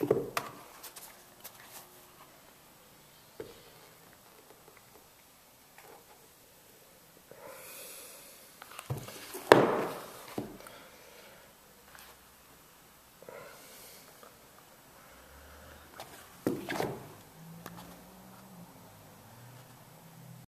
you.